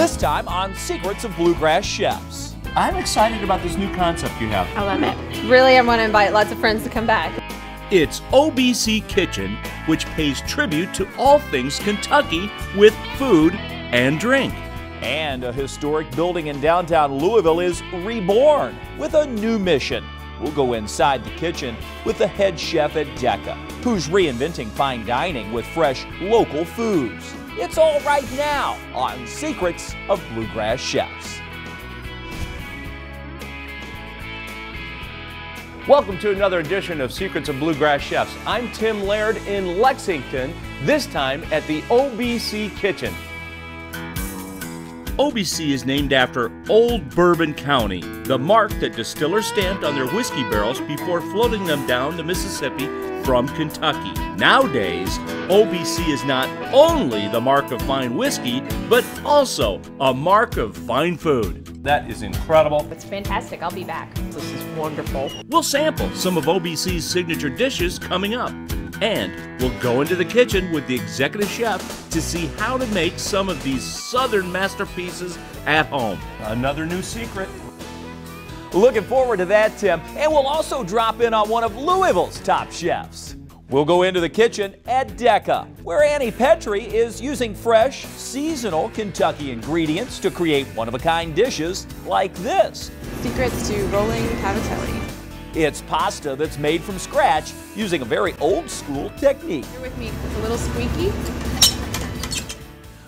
This time on Secrets of Bluegrass Chefs. I'm excited about this new concept you have. I love it. Really, I want to invite lots of friends to come back. It's OBC Kitchen, which pays tribute to all things Kentucky with food and drink. And a historic building in downtown Louisville is reborn with a new mission. We'll go inside the kitchen with the head chef at Decca, who's reinventing fine dining with fresh local foods. It's all right now on Secrets of Bluegrass Chefs. Welcome to another edition of Secrets of Bluegrass Chefs. I'm Tim Laird in Lexington, this time at the OBC Kitchen. OBC is named after Old Bourbon County, the mark that distillers stamped on their whiskey barrels before floating them down the Mississippi from Kentucky. Nowadays, OBC is not only the mark of fine whiskey, but also a mark of fine food. That is incredible. It's fantastic. I'll be back. This is wonderful. We'll sample some of OBC's signature dishes coming up. And we'll go into the kitchen with the executive chef to see how to make some of these southern masterpieces at home. Another new secret. Looking forward to that, Tim. And we'll also drop in on one of Louisville's top chefs. We'll go into the kitchen at Decca, where Annie Pettry is using fresh, seasonal Kentucky ingredients to create one-of-a-kind dishes like this. Secrets to rolling cavatelli. It's pasta that's made from scratch using a very old-school technique. Bear with me. It's a little squeaky.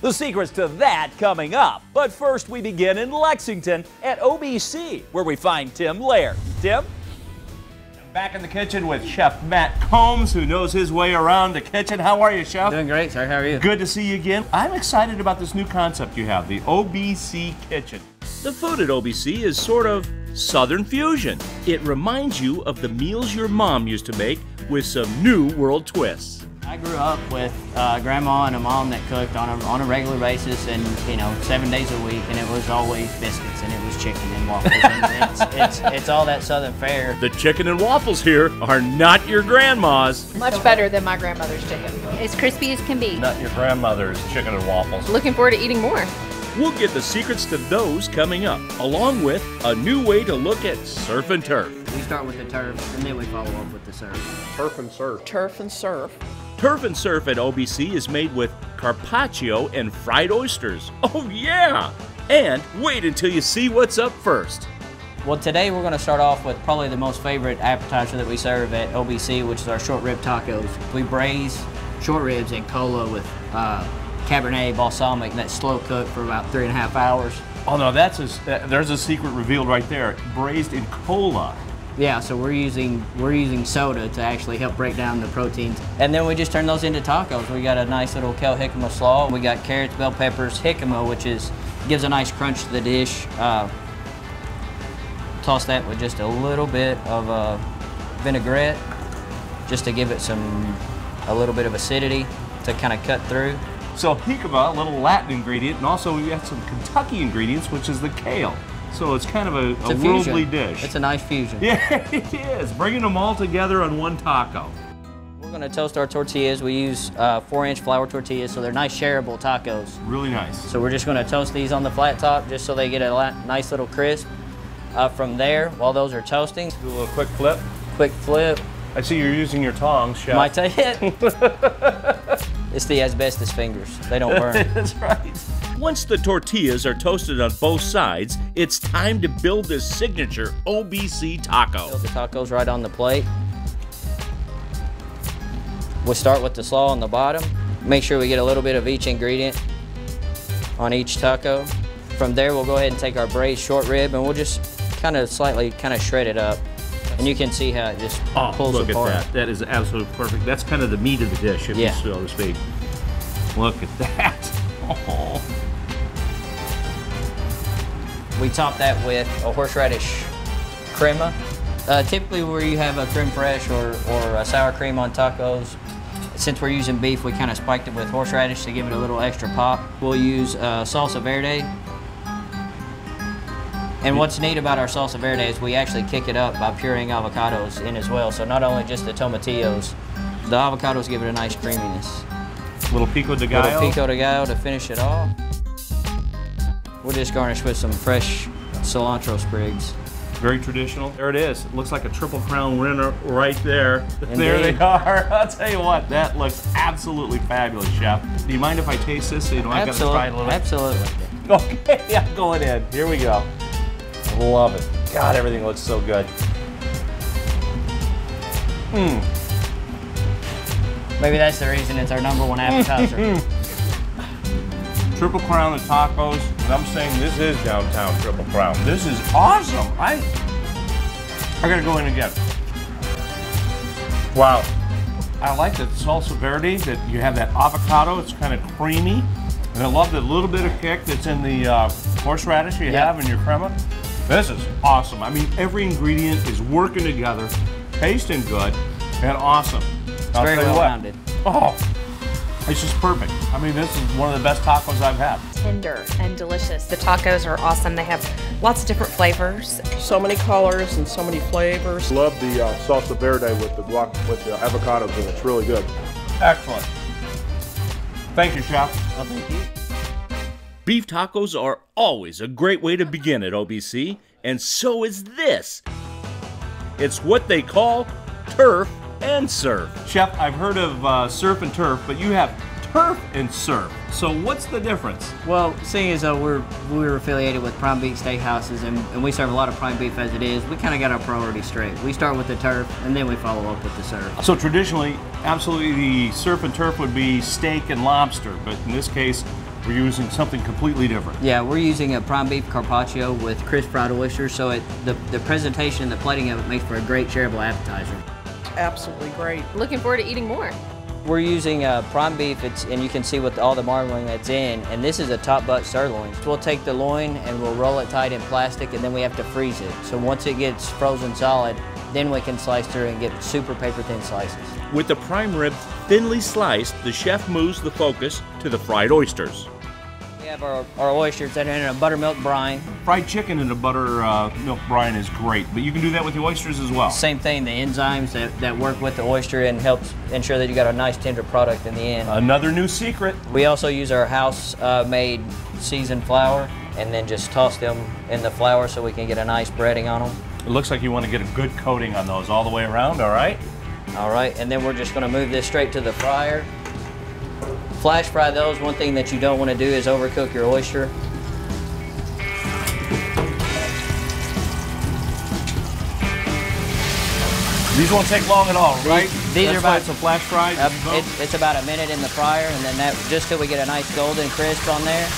The secrets to that coming up. But first, we begin in Lexington at OBC, where we find Tim Laird. Tim? Back in the kitchen with Chef Matt Combs, who knows his way around the kitchen. How are you, Chef? Doing great, sir. How are you? Good to see you again. I'm excited about this new concept you have, the OBC Kitchen. The food at OBC is sort of Southern fusion. It reminds you of the meals your mom used to make with some new world twists. I grew up with uh, grandma and a mom that cooked on a, on a regular basis and, you know, seven days a week, and it was always biscuits and it was chicken and waffles. and it's, it's, it's all that Southern fare. The chicken and waffles here are not your grandma's. Much better than my grandmother's chicken. As crispy as can be. Not your grandmother's chicken and waffles. Looking forward to eating more. We'll get the secrets to those coming up, along with a new way to look at surf and turf. We start with the turf and then we follow up with the surf. Turf and surf. Turf and surf at OBC is made with carpaccio and fried oysters. Oh, yeah! And wait until you see what's up first. Well, today we're going to start off with probably the most favorite appetizer that we serve at OBC, which is our short rib tacos. We braise short ribs in cola with uh, Cabernet balsamic and that's slow cooked for about three and a half hours. Oh no, that's a, there's a secret revealed right there. Braised in cola. Yeah, so we're using we're using soda to actually help break down the proteins, and then we just turn those into tacos. We got a nice little kale jicama slaw. We got carrots, bell peppers, jicama, which is gives a nice crunch to the dish. Uh, toss that with just a little bit of uh, vinaigrette, just to give it some a little bit of acidity to kind of cut through. So jicama, a little Latin ingredient, and also we got some Kentucky ingredients, which is the kale. So it's kind of a, a, a, worldly dish. It's a nice fusion. yeah, it is. Bringing them all together on one taco. We're gonna toast our tortillas. We use uh, four-inch flour tortillas, so they're nice shareable tacos. Really nice. So we're just gonna toast these on the flat top just so they get a nice little crisp. Uh, from there, while those are toasting, Do a little quick flip. quick flip. I see you're using your tongs, chef. Might take it. it's the asbestos fingers. They don't burn. That's right. Once the tortillas are toasted on both sides, it's time to build this signature OBC taco. Build the tacos right on the plate. We'll start with the slaw on the bottom. Make sure we get a little bit of each ingredient on each taco. From there, we'll go ahead and take our braised short rib and we'll just kind of slightly kind of shred it up. And you can see how it just Oh, pulls look apart. at that. That is absolutely perfect. That's kind of the meat of the dish, if Yeah. you so to speak. Look at that. We top that with a horseradish crema. Uh, typically where you have a creme fraiche or, or a sour cream on tacos, since we're using beef, we kind of spiked it with horseradish to give it a little extra pop. We'll use uh, salsa verde. And what's neat about our salsa verde is we actually kick it up by pureeing avocados in as well. So not only just the tomatillos, the avocados give it a nice creaminess. Little pico de gallo. Little pico de gallo to finish it off. We'll just garnish with some fresh cilantro sprigs. Very traditional. There it is. It looks like a triple crown winner right there. There they are. I'll tell you what, that looks absolutely fabulous, Chef. Do you mind if I taste this so you don't have to try it a little bit? Absolutely. Okay, yeah, going in. Here we go. Love it. God, everything looks so good. Hmm. Maybe that's the reason it's our number one appetizer. Triple Crown of tacos, and I'm saying this is downtown Triple Crown. This is awesome. I I gotta go in again. Wow. I like the salsa verde that you have that avocado. It's kind of creamy, and I love the little bit of kick that's in the uh, horseradish you Yep. have in your crema. This is awesome. I mean, every ingredient is working together, tasting good, and awesome. It's very well-rounded. Oh, it's just perfect. I mean, this is one of the best tacos I've had. tender and delicious. The tacos are awesome. They have lots of different flavors. so many colors and so many flavors. Love the uh, salsa verde with the guac with the avocados in it. It's really good. Excellent. Thank you, Chef. well, thank you. Beef tacos are always a great way to begin at OBC, and so is this. It's what they call turf and surf. Chef, I've heard of uh, surf and turf, but you have turf and surf. So what's the difference? Well, seeing as though we're we're affiliated with Prime Beef Steakhouses and, and we serve a lot of prime beef as it is, we kind of got our priorities straight. We start with the turf and then we follow up with the surf. So traditionally, absolutely, the surf and turf would be steak and lobster, but in this case, we're using something completely different. Yeah, we're using a prime beef carpaccio with crisp fried oysters, so it the, the presentation and the plating of it makes for a great shareable appetizer. Absolutely great. Looking forward to eating more. We're using uh, prime beef, it's, and you can see with all the marbling that's in, and this is a top butt sirloin. We'll take the loin and we'll roll it tight in plastic, and then we have to freeze it. So once it gets frozen solid, then we can slice through and get super paper thin slices. With the prime rib thinly sliced, the chef moves the focus to the fried oysters. Have our, our oysters that are in a buttermilk brine. Fried chicken in a butter uh, milk brine is great, but you can do that with the oysters as well. Same thing, the enzymes that, that work with the oyster and helps ensure that you got a nice tender product in the end. Another new secret. We also use our house uh, made seasoned flour and then just toss them in the flour so we can get a nice breading on them. It looks like you want to get a good coating on those all the way around, all right? All right, and then we're just gonna move this straight to the fryer. Flash fry those. One thing that you don't wanna do is overcook your oyster. These won't take long at all, right? these That's are about- it's a flash fried. Uh, it, it's about a minute in the fryer, and then that just till we get a nice golden crisp on there.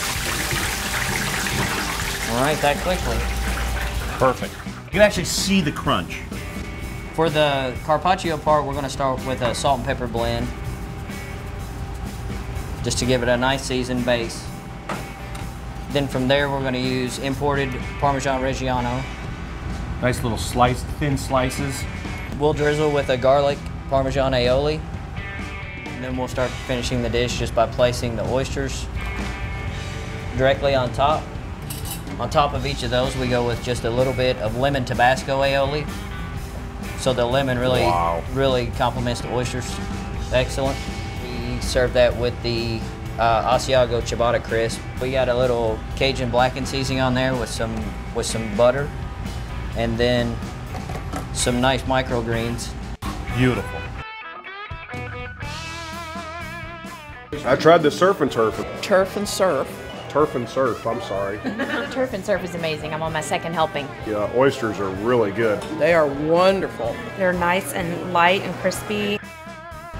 All right, that quickly. Perfect. You can actually see the crunch. For the carpaccio part, we're gonna start with a salt and pepper blend, just to give it a nice seasoned base. Then from there, we're gonna use imported Parmesan Reggiano. Nice little sliced, thin slices. We'll drizzle with a garlic Parmesan aioli. And then we'll start finishing the dish just by placing the oysters directly on top. On top of each of those, we go with just a little bit of lemon Tabasco aioli. So the lemon really, Wow. really complements the oysters. Excellent. We serve that with the uh, Asiago ciabatta crisp. We got a little Cajun blackened seasoning on there with some with some butter, and then some nice microgreens. Beautiful. I tried the surf and turf. Turf and surf. Turf and surf. I'm sorry. The turf and surf is amazing. I'm on my second helping. Yeah, oysters are really good. They are wonderful. They're nice and light and crispy.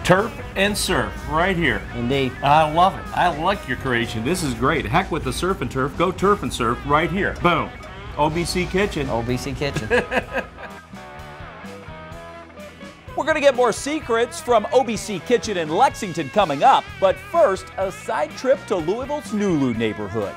Turf and surf right here. Indeed. I love it. I like your creation. This is great. Heck with the surf and turf. Go turf and surf right here. Boom. OBC Kitchen. OBC Kitchen. We're going to get more secrets from OBC Kitchen in Lexington coming up, but first, a side trip to Louisville's Nulu neighborhood.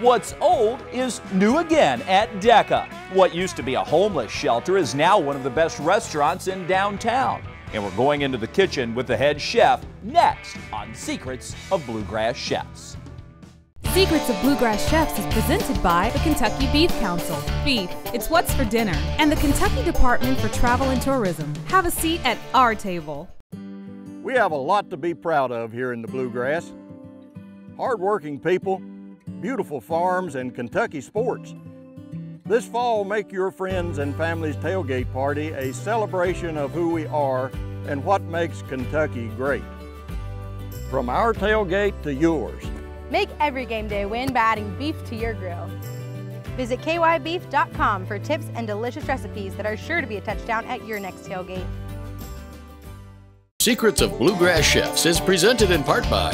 What's old is new again at Decca. What used to be a homeless shelter is now one of the best restaurants in downtown. And we're going into the kitchen with the head chef next on Secrets of Bluegrass Chefs. Secrets of Bluegrass Chefs is presented by the Kentucky Beef Council. Beef, it's what's for dinner. And the Kentucky Department for Travel and Tourism. Have a seat at our table. We have a lot to be proud of here in the Bluegrass. Hardworking people, beautiful farms, and Kentucky sports. This fall, make your friends and family's tailgate party a celebration of who we are and what makes Kentucky great. From our tailgate to yours. Make every game day a win by adding beef to your grill. Visit kybeef.com for tips and delicious recipes that are sure to be a touchdown at your next tailgate. Secrets of Bluegrass Chefs is presented in part by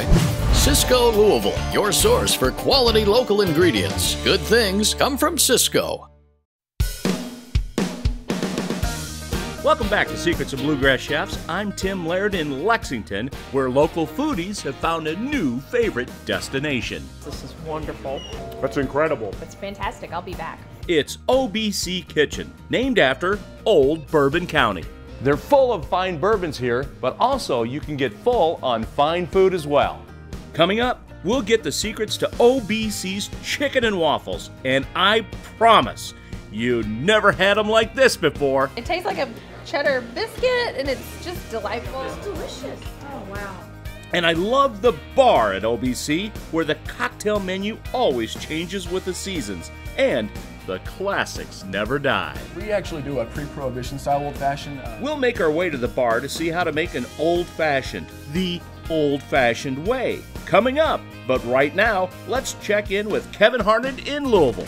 Sysco Louisville, your source for quality local ingredients. Good things come from Sysco. Welcome back to Secrets of Bluegrass Chefs. I'm Tim Laird in Lexington, where local foodies have found a new favorite destination. This is wonderful. That's incredible. It's fantastic. I'll be back. It's OBC Kitchen, named after Old Bourbon County. They're full of fine bourbons here, but also you can get full on fine food as well. Coming up, we'll get the secrets to OBC's chicken and waffles, and I promise you never had them like this before. It tastes like a cheddar biscuit and it's just delightful. It's delicious. Oh, wow. And I love the bar at OBC, where the cocktail menu always changes with the seasons, and the classics never die. We actually do a pre-prohibition style old fashioned. Uh... We'll make our way to the bar to see how to make an old fashioned, the old fashioned way. Coming up, but right now, let's check in with Kevin Harned in Louisville.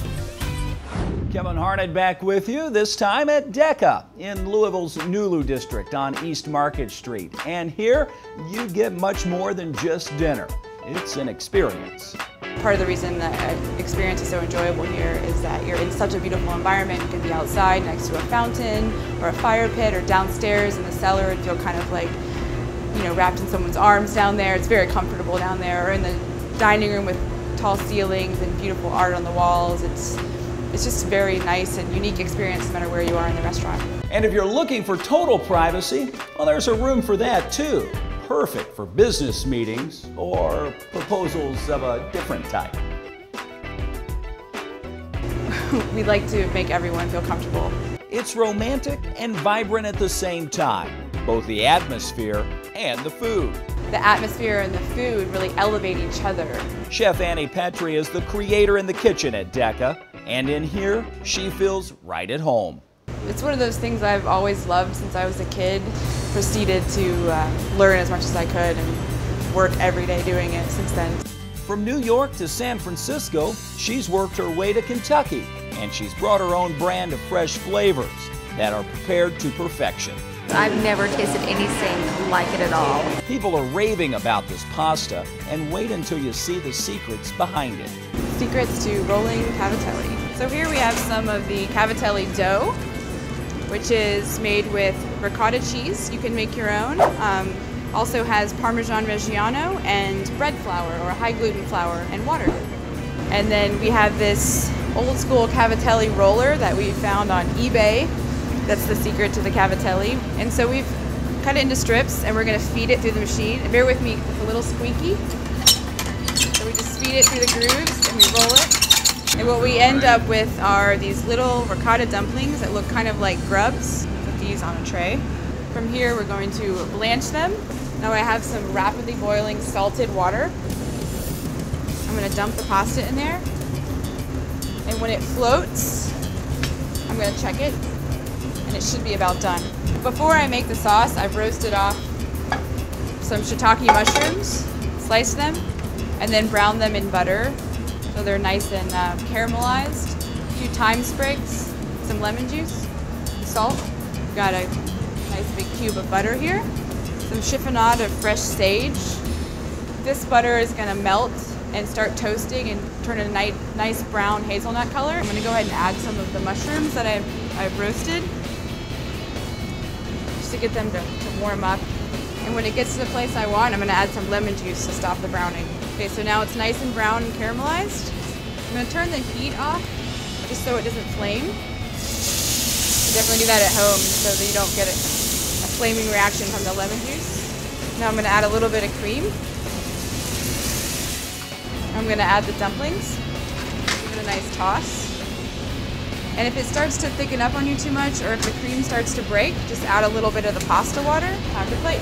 Kevin Harned back with you, this time at Decca in Louisville's Nulu District on East Market Street. And here, you get much more than just dinner. It's an experience. Part of the reason that experience is so enjoyable here is that you're in such a beautiful environment. You can be outside next to a fountain or a fire pit or downstairs in the cellar and feel kind of like, you know, wrapped in someone's arms down there. It's very comfortable down there. Or in the dining room with tall ceilings and beautiful art on the walls. It's it's just a very nice and unique experience no matter where you are in the restaurant. And if you're looking for total privacy, well, there's a room for that too. Perfect for business meetings or proposals of a different type. we like to make everyone feel comfortable. It's romantic and vibrant at the same time, both the atmosphere and the food. The atmosphere and the food really elevate each other. Chef Annie Pettry is the creator in the kitchen at Decca, and in here, she feels right at home. It's one of those things I've always loved since I was a kid. Proceeded to uh, learn as much as I could and work every day doing it since then. From New York to San Francisco, she's worked her way to Kentucky, and she's brought her own brand of fresh flavors that are prepared to perfection. I've never tasted anything like it at all. People are raving about this pasta, and wait until you see the secrets behind it. Secrets to rolling cavatelli. So here we have some of the cavatelli dough, which is made with ricotta cheese. You can make your own. Um, also has Parmesan Reggiano and bread flour or a high gluten flour and water. And then we have this old school cavatelli roller that we found on eBay that's the secret to the cavatelli. And so we've cut it into strips and we're gonna feed it through the machine. And bear with me, it's a little squeaky. So we just feed it through the grooves and we roll it. And what we end up with are these little ricotta dumplings that look kind of like grubs. Put these on a tray. From here, we're going to blanch them. Now I have some rapidly boiling salted water. I'm gonna dump the pasta in there. And when it floats, I'm gonna check it and it should be about done. Before I make the sauce, I've roasted off some shiitake mushrooms, sliced them, and then browned them in butter so they're nice and uh, caramelized. A few thyme sprigs, some lemon juice, salt. Got a nice big cube of butter here. Some chiffonade of fresh sage. This butter is gonna melt and start toasting and turn a nice, nice brown hazelnut color. I'm gonna go ahead and add some of the mushrooms that I've, I've roasted to get them to, to warm up. And when it gets to the place I want, I'm gonna add some lemon juice to stop the browning. Okay, so now it's nice and brown and caramelized. I'm gonna turn the heat off just so it doesn't flame. You definitely do that at home so that you don't get a, a flaming reaction from the lemon juice. Now I'm gonna add a little bit of cream. I'm gonna add the dumplings. Give it a nice toss. And if it starts to thicken up on you too much or if the cream starts to break, just add a little bit of the pasta water. Have your plate.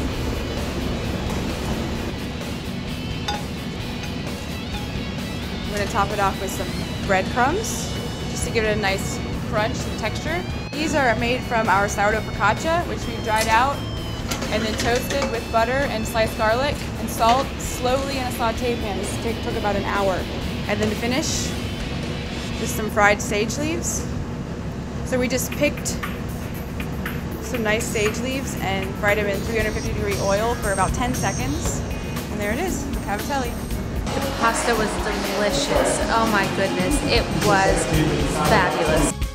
I'm going to top it off with some breadcrumbs just to give it a nice crunch and texture. These are made from our sourdough focaccia, which we've dried out and then toasted with butter and sliced garlic and salt slowly in a saute pan. This took about an hour. And then to finish, just some fried sage leaves. So we just picked some nice sage leaves and fried them in 350 degree oil for about 10 seconds. And there it is, cavatelli. The pasta was delicious. Oh my goodness, it was fabulous.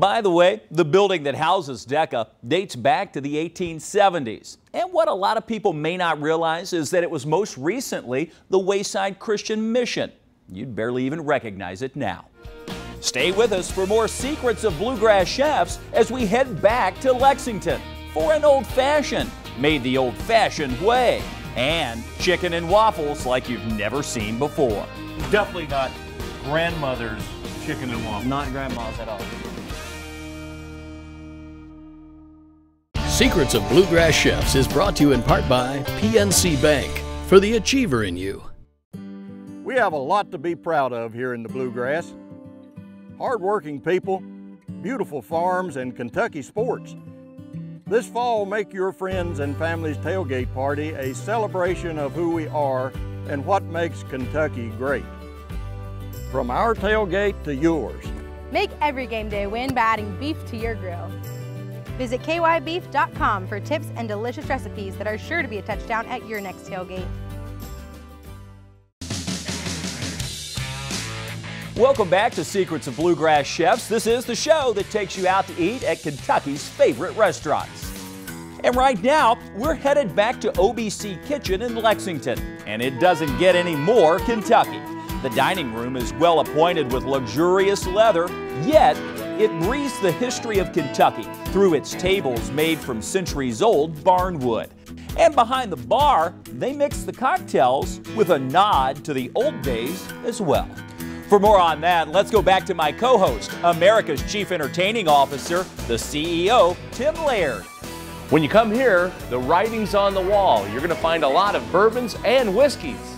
By the way, the building that houses Decca dates back to the 1870s. And what a lot of people may not realize is that it was most recently the Wayside Christian Mission. You'd barely even recognize it now. Stay with us for more secrets of bluegrass chefs as we head back to Lexington for an old fashioned, made the old fashioned way, and chicken and waffles like you've never seen before. Definitely not grandmother's chicken and waffles. Not grandma's at all. Secrets of Bluegrass Chefs is brought to you in part by PNC Bank for the achiever in you. We have a lot to be proud of here in the Bluegrass. Hardworking people, beautiful farms, and Kentucky sports. This fall, make your friends and family's tailgate party a celebration of who we are and what makes Kentucky great. From our tailgate to yours. Make every game day win by adding beef to your grill. Visit kybeef.com for tips and delicious recipes that are sure to be a touchdown at your next tailgate. Welcome back to Secrets of Bluegrass Chefs. This is the show that takes you out to eat at Kentucky's favorite restaurants. And right now, we're headed back to OBC Kitchen in Lexington, and it doesn't get any more Kentucky. The dining room is well appointed with luxurious leather, yet it breathes the history of Kentucky through its tables made from centuries old barn wood. And behind the bar, they mix the cocktails with a nod to the old days as well. For more on that, let's go back to my co host, America's Chief Entertaining Officer, the CEO, Tim Laird. When you come here, the writing's on the wall. You're going to find a lot of bourbons and whiskeys.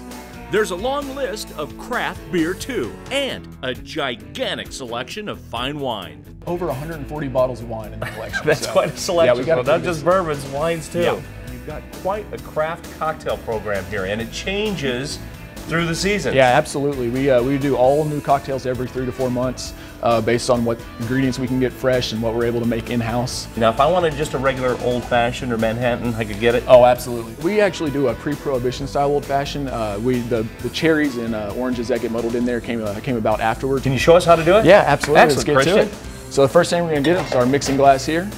There's a long list of craft beer too, and a gigantic selection of fine wine. Over 140 bottles of wine in the collection. That's so. quite a selection. Yeah, we got so not just bourbons, wines too. Yeah. You've got quite a craft cocktail program here, and it changes through the season. Yeah, absolutely. We, uh, we do all new cocktails every three to four months uh, based on what ingredients we can get fresh and what we're able to make in-house. Now, if I wanted just a regular old-fashioned or Manhattan, I could get it? Oh, absolutely. We actually do a pre-prohibition style old-fashioned. Uh, we the, the cherries and uh, oranges that get muddled in there came, uh, came about afterwards. Can you show us how to do it? Yeah, absolutely. Excellent, Let's get Christian. to it. So the first thing we're going to get is our mixing glass here.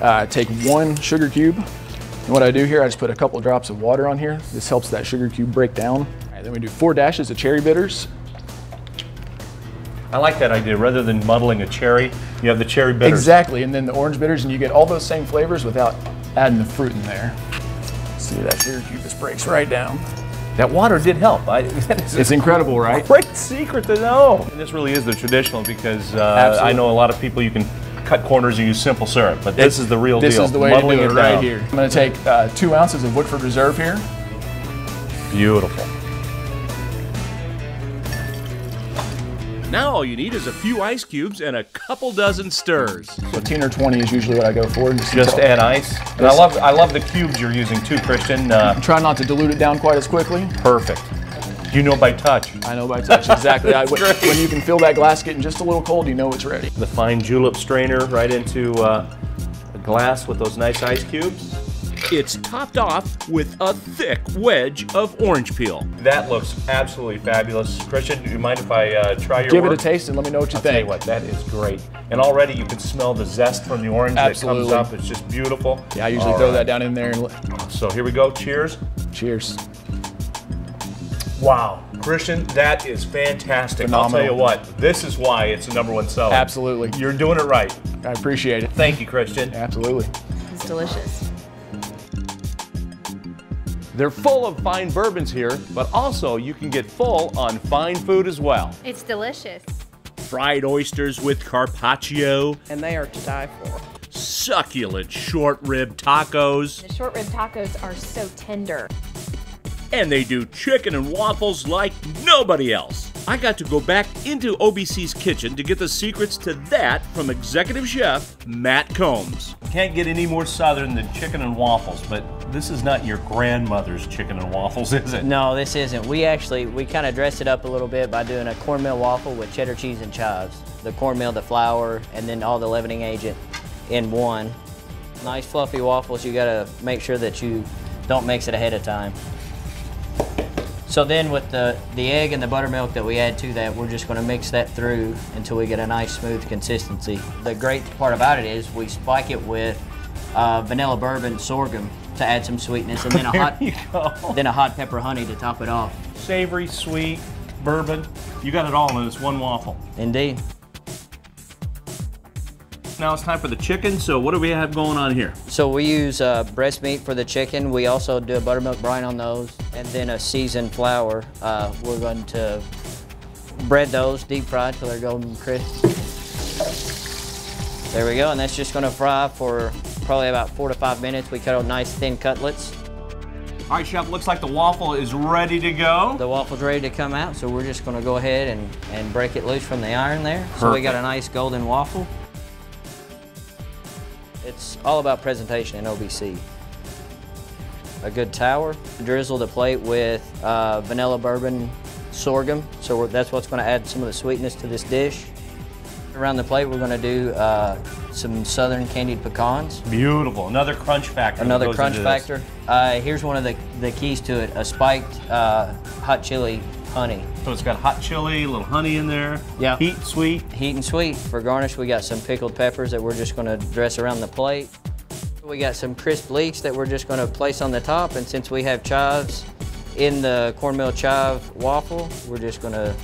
Uh, take one sugar cube. And what I do here, I just put a couple drops of water on here. This helps that sugar cube break down. Right, then we do four dashes of cherry bitters. I like that idea. Rather than muddling a cherry, you have the cherry bitters. Exactly, and then the orange bitters, and you get all those same flavors without adding the fruit in there. See, that sugar cube just breaks right down. That water did help. I, It's incredible, right? Great secret to know. And this really is the traditional because uh, I know a lot of people you can cut corners and use simple syrup, but this is the real this deal. is the way Muddling to do it, down. right here. I'm going to take uh, two ounces of Woodford Reserve here. Beautiful. Now all you need is a few ice cubes and a couple dozen stirs. 15 or 20 is usually what I go for. Just to- add ice. And I love I love the cubes you're using too, Christian. Uh, Try not to dilute it down quite as quickly. perfect. You know by touch. I know by touch, exactly. I, when, when you can feel that glass getting just a little cold, you know it's ready. The fine julep strainer right into uh, a glass with those nice ice cubes. It's topped off with a thick wedge of orange peel. That looks absolutely fabulous. Christian, do you mind if I uh, try your Give it a taste and let me know what you I'll tell think. you what, that is great. And already you can smell the zest from the orange Absolutely. that comes up. It's just beautiful. Yeah, I usually All throw right. that down in there. And let- So here we go. Cheers. cheers. Wow. Christian, that is fantastic. I'll tell you what, this is why it's a number one seller. Absolutely. You're doing it right. I appreciate it. Thank you, Christian. Absolutely. It's delicious. They're full of fine bourbons here, but also you can get full on fine food as well. It's delicious. Fried oysters with carpaccio, And they are to die for. succulent short rib tacos, The short rib tacos are so tender. and they do chicken and waffles like nobody else. I got to go back into OBC's kitchen to get the secrets to that from executive chef Matt Combs. Can't get any more southern than chicken and waffles, but this is not your grandmother's chicken and waffles, is it? No, this isn't. We actually, we kind of dressed it up a little bit by doing a cornmeal waffle with cheddar cheese and chives. The cornmeal, the flour, and then all the leavening agent in one. Nice fluffy waffles, you gotta make sure that you don't mix it ahead of time. So then with the, the egg and the buttermilk that we add to that, we're just gonna mix that through until we get a nice smooth consistency. The great part about it is we spike it with uh, vanilla bourbon sorghum to add some sweetness and then a hot then a hot pepper honey to top it off. Savory, sweet, bourbon. You got it all in this one waffle. Indeed. Now it's time for the chicken. So what do we have going on here? So we use uh, breast meat for the chicken. We also do a buttermilk brine on those, and then a seasoned flour. Uh, we're going to bread those, deep fried till they're golden crisp. There we go, and that's just going to fry for probably about four to five minutes. We cut out nice thin cutlets. All right, Chef, looks like the waffle is ready to go. The waffle's ready to come out, so we're just going to go ahead and, and break it loose from the iron there. So we got a nice golden waffle. It's all about presentation in OBC. A good tower. Drizzle the plate with uh, vanilla bourbon sorghum. So we're, that's what's going to add some of the sweetness to this dish. Around the plate, we're going to do uh, some southern candied pecans. Beautiful. Another crunch factor. Another crunch factor. Uh, here's one of the, the keys to it, a spiked uh, hot chili honey. So it's got hot chili, a little honey in there. Yeah. Heat, sweet. Heat and sweet. For garnish, we got some pickled peppers that we're just gonna dress around the plate. We got some crisp leeks that we're just gonna place on the top, and since we have chives in the cornmeal chive waffle, we're just gonna,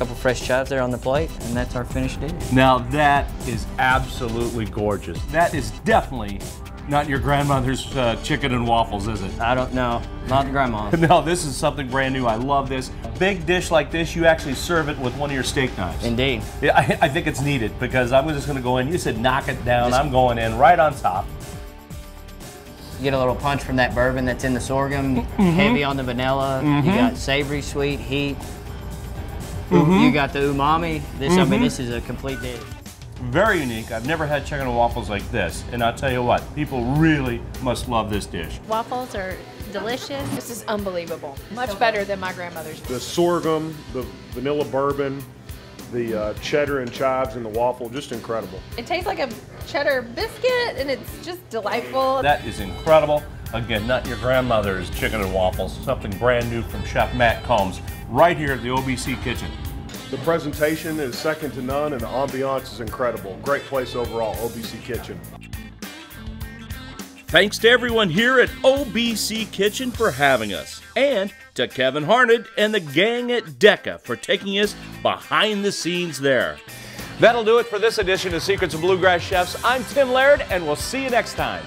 couple fresh chives there on the plate, and that's our finished dish. Now that is absolutely gorgeous. That is definitely not your grandmother's uh, chicken and waffles, is it? I don't know. Not the grandma's. no, this is something brand new. I love this. Big dish like this, you actually serve it with one of your steak knives. Indeed. Yeah, I, I think it's needed because I'm just going to go in. You said knock it down. I'm going in right on top. You get a little punch from that bourbon that's in the sorghum, Mhm. heavy on the vanilla. Mhm. You got savory, sweet, heat. Mhm. You got the umami. This, I mean, Mhm. this is a complete dish. Very unique. I've never had chicken and waffles like this. And I'll tell you what, people really must love this dish. Waffles are delicious. This is unbelievable. Much better than my grandmother's. The sorghum, the vanilla bourbon, the uh, cheddar and chives in the waffle, just incredible. It tastes like a cheddar biscuit and it's just delightful. That is incredible. Again, not your grandmother's chicken and waffles. Something brand new from Chef Matt Combs right here at the OBC Kitchen. The presentation is second to none and the ambiance is incredible. Great place overall, OBC Kitchen. Thanks to everyone here at OBC Kitchen for having us, and to Kevin Harned and the gang at Decca for taking us behind the scenes there. That'll do it for this edition of Secrets of Bluegrass Chefs. I'm Tim Laird, and we'll see you next time.